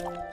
you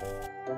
Thank